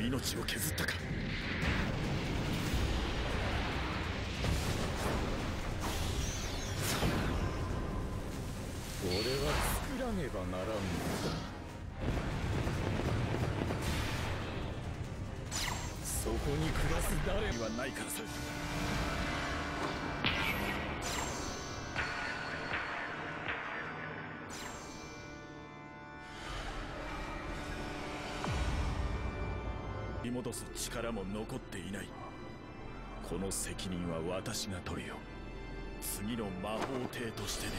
命を削ったか。俺は作らねばならんのだ。そこに暮らす誰にはないからさ。取り戻す力も残っていない。この責任は私が取るよ。次の魔法帝としてね。